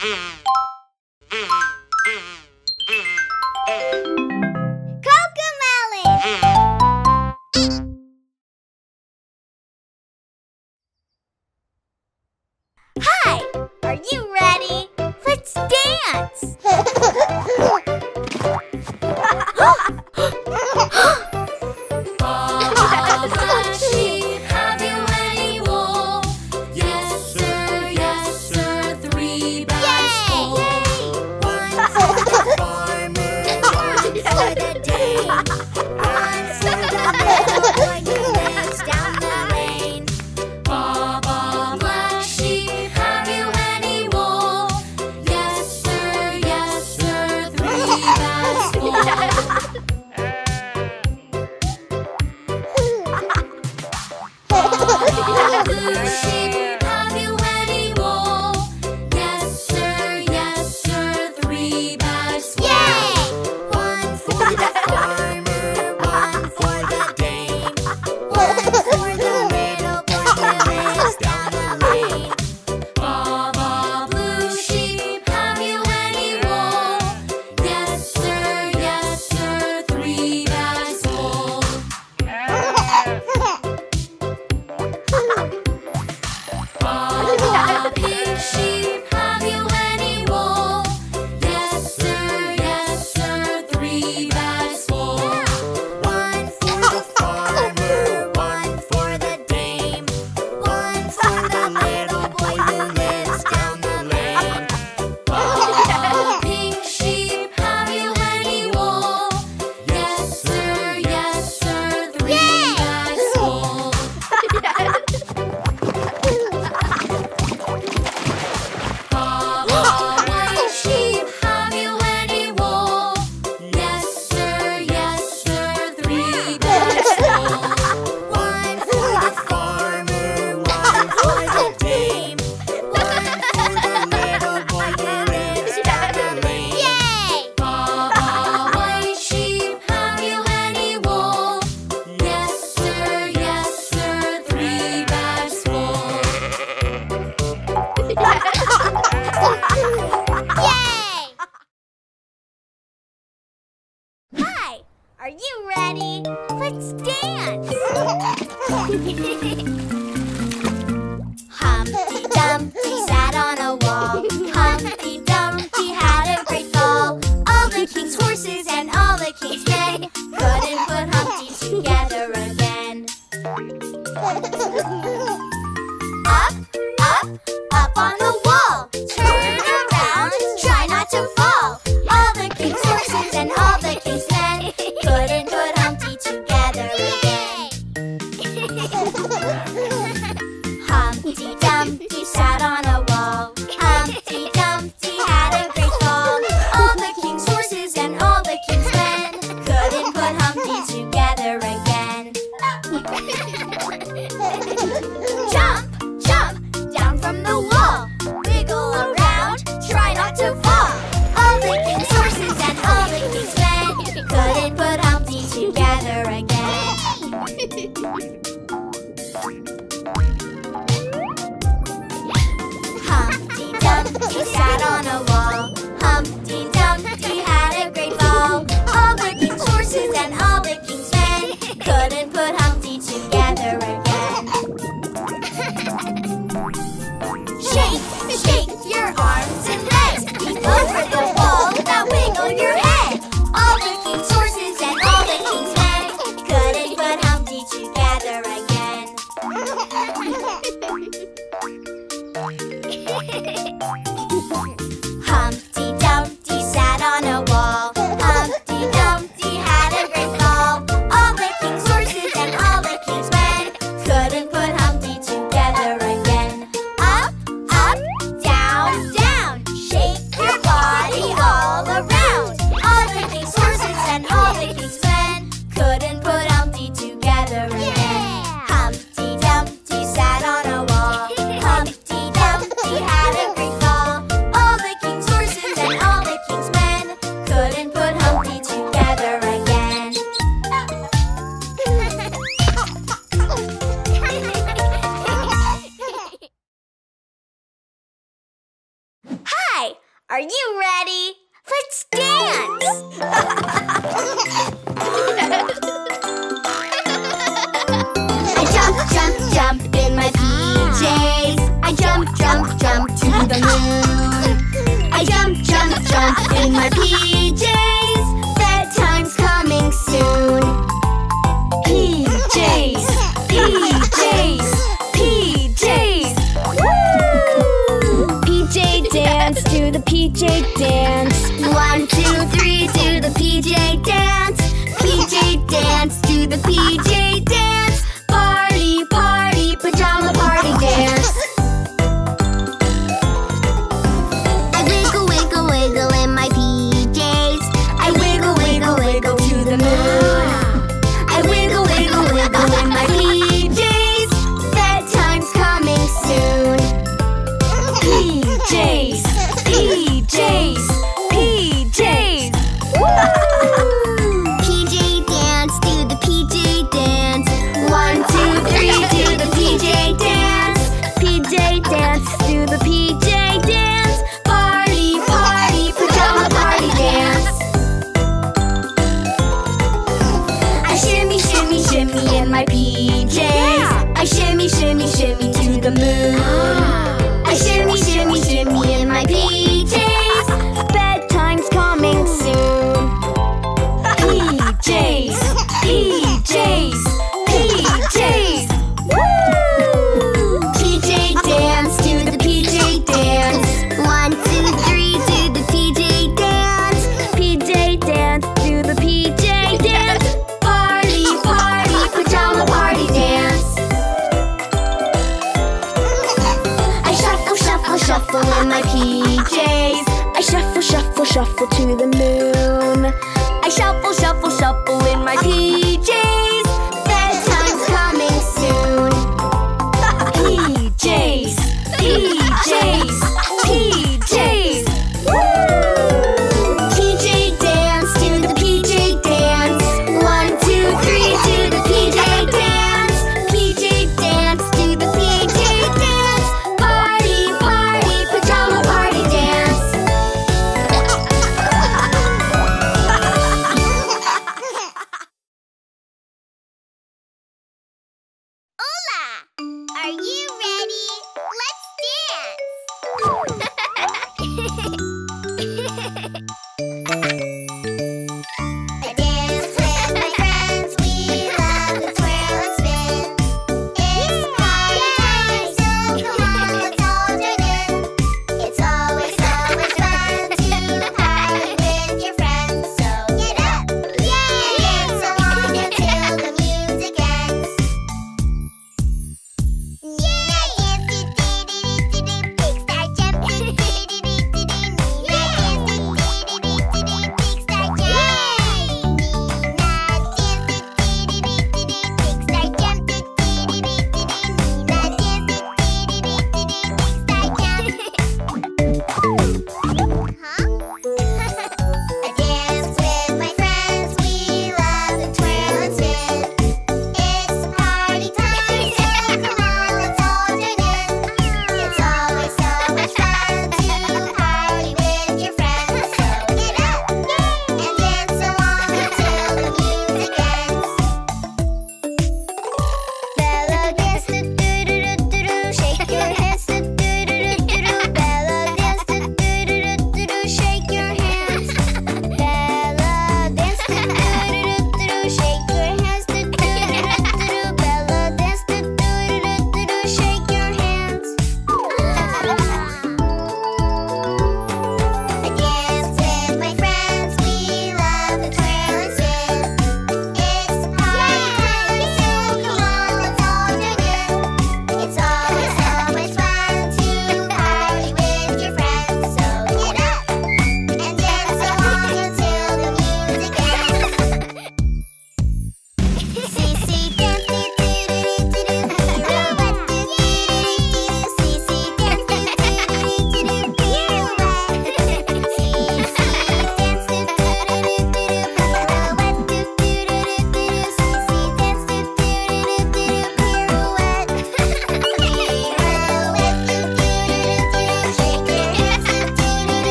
Mm-hmm.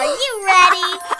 Are you ready?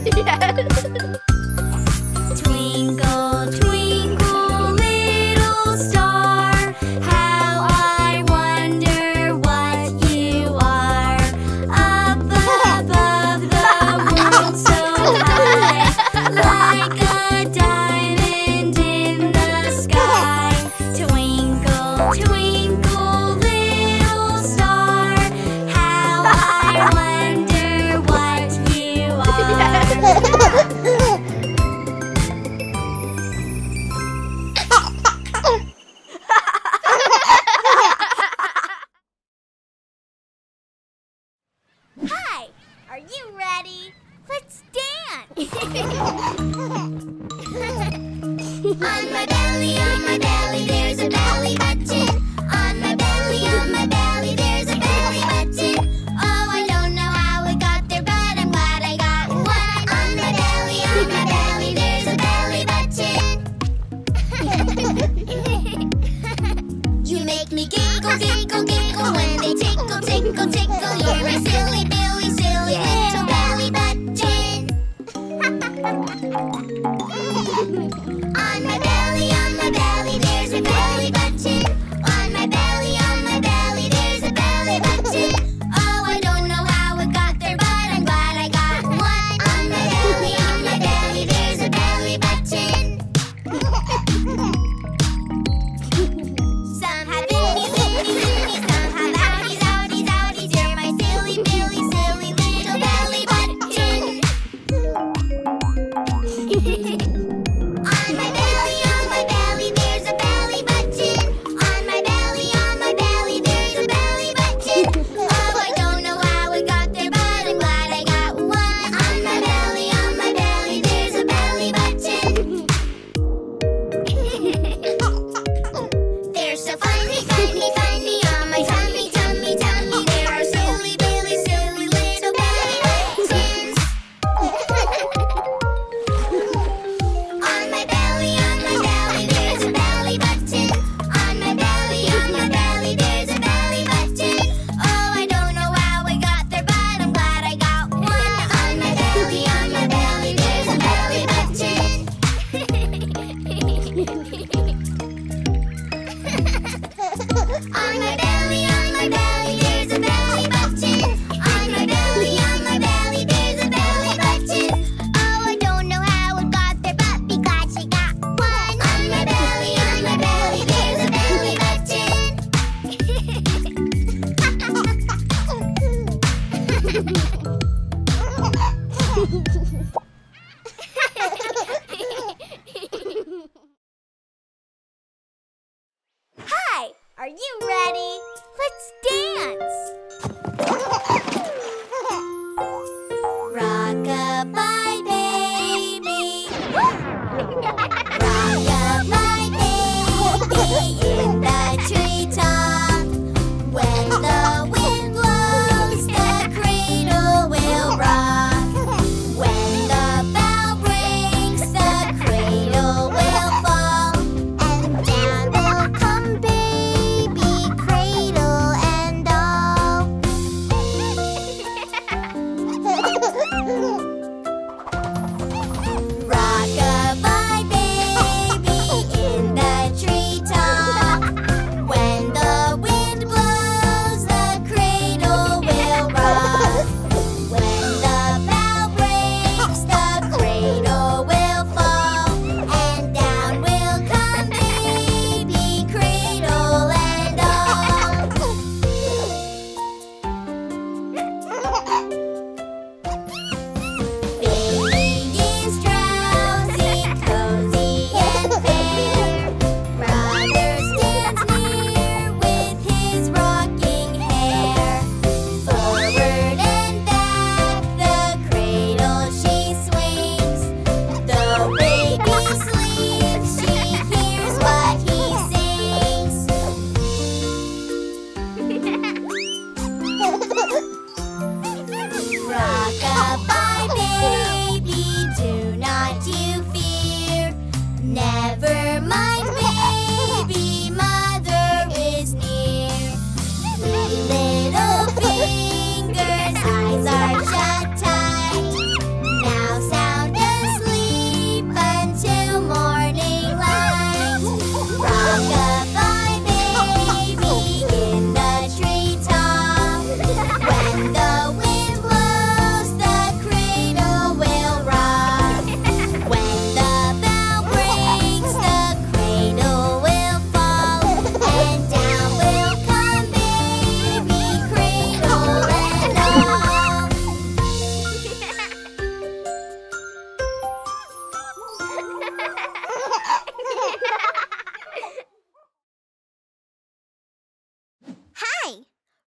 Bye.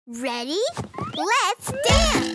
ready? Let's dance!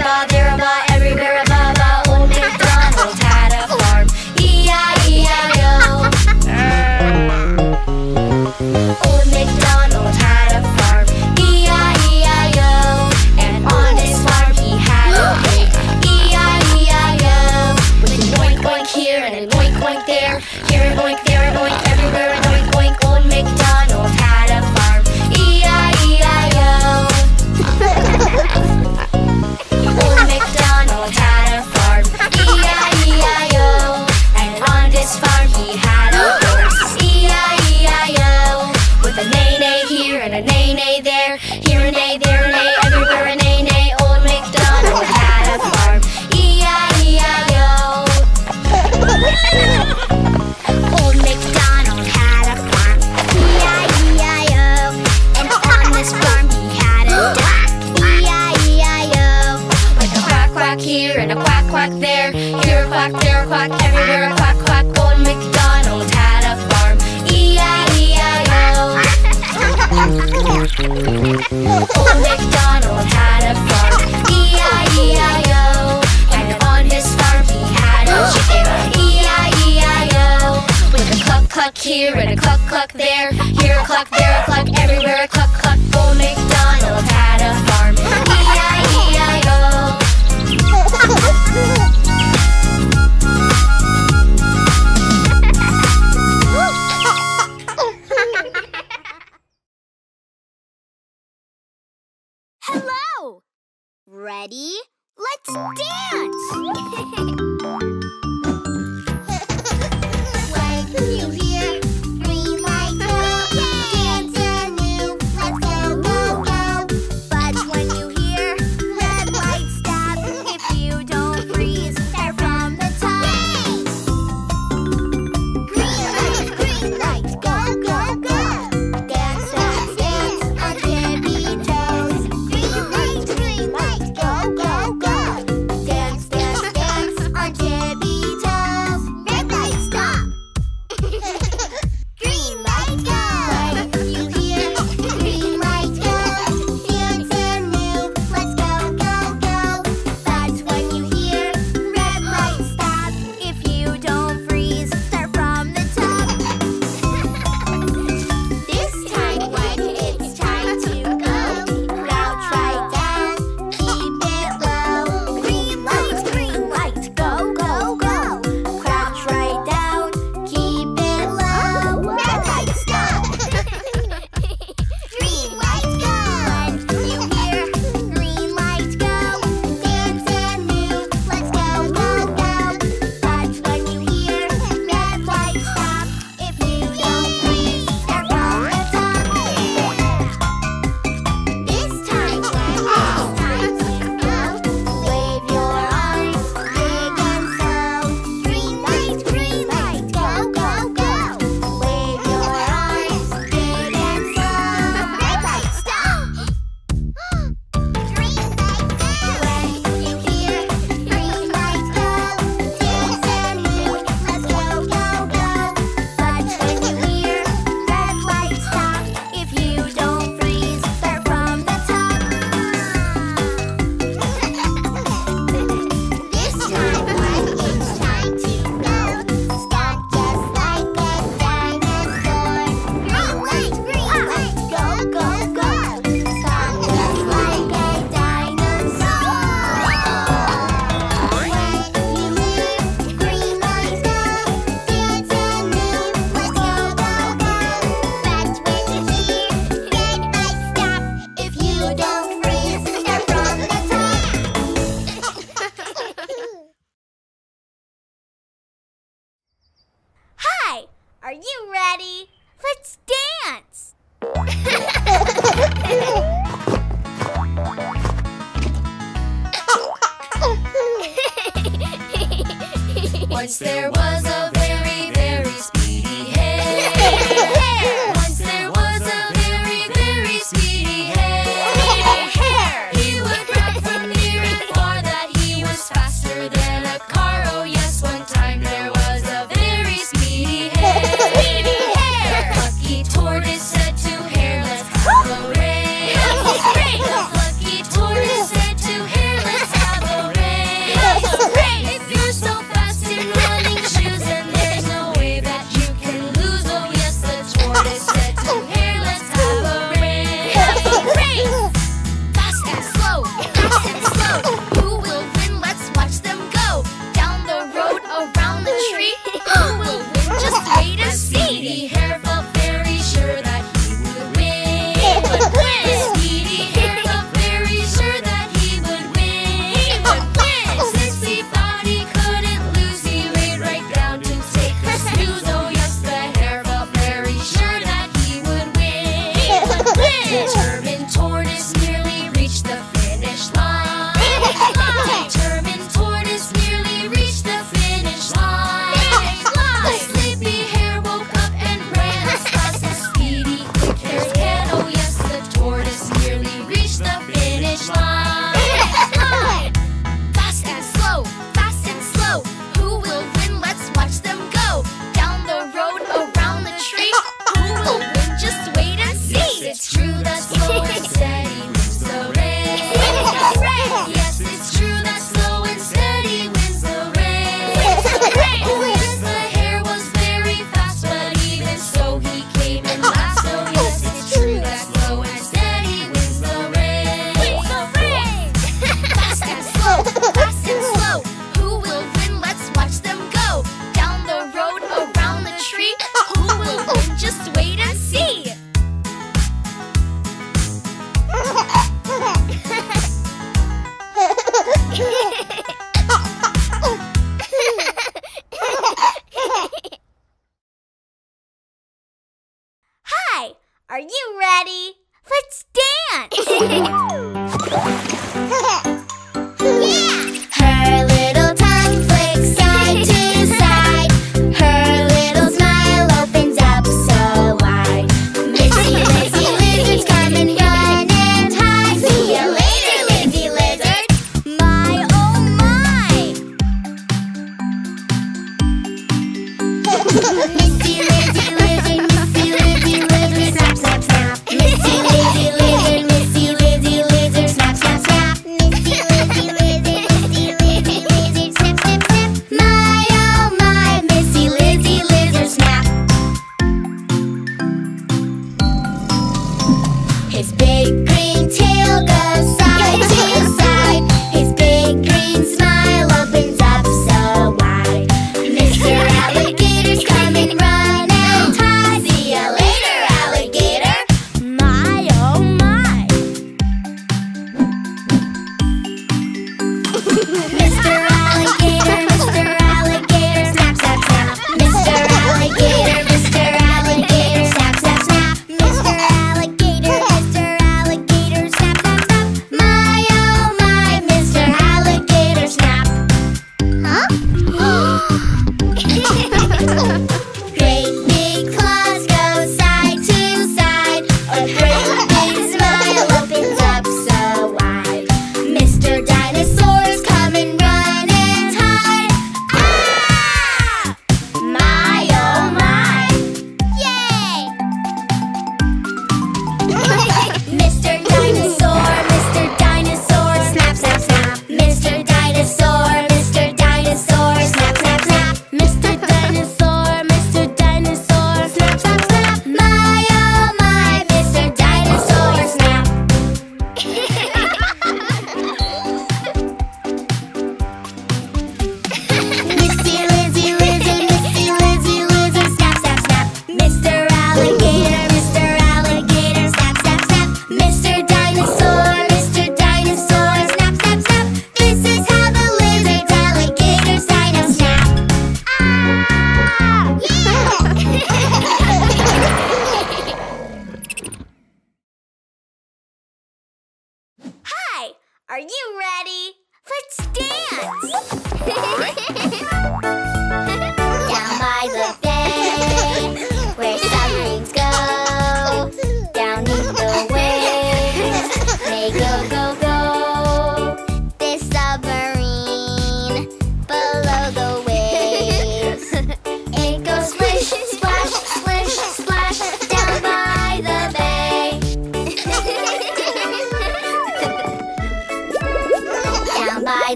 Here